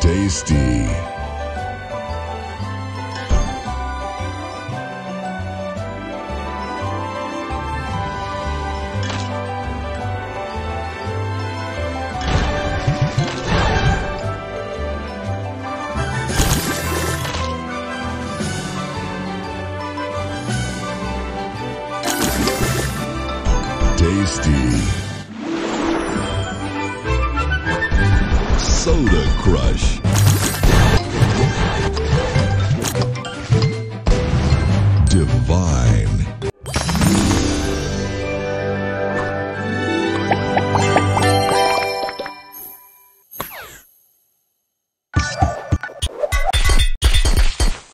Tasty. tasty.